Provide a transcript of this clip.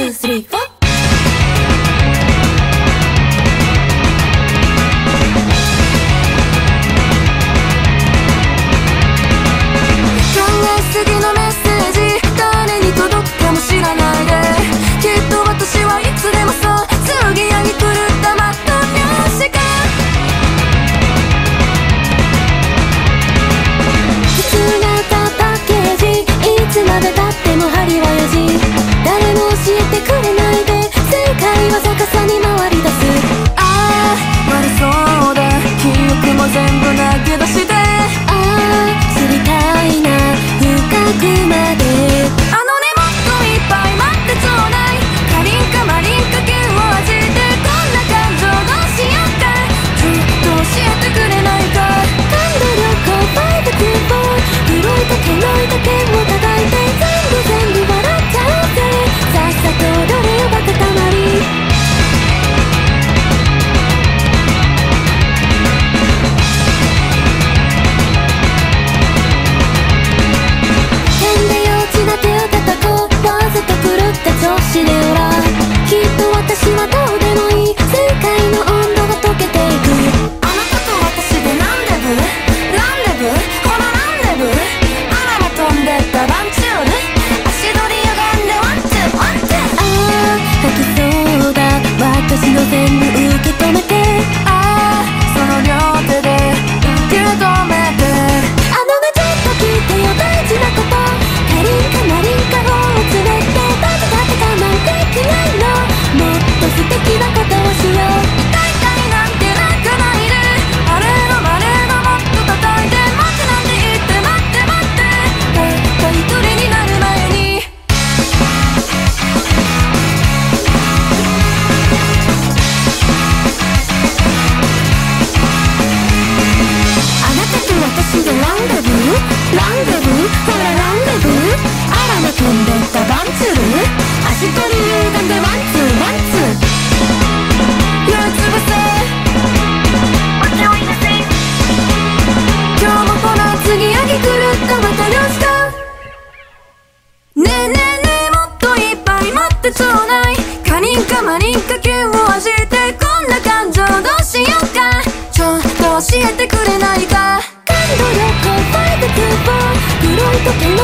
two, three, four. 私はどうでもいいしでランデブーランデブーほらランデブー荒野くんでったバンツル足取り歪んでワンツーワンツー酔いつぶせ気を入れて今日もこの次あぎ狂ったまたよしかねえねえねえもっといっぱい持ってちょうだいカニンカマリンカ球を味してこんな感情どうしようかちょっと教えてくれないか時に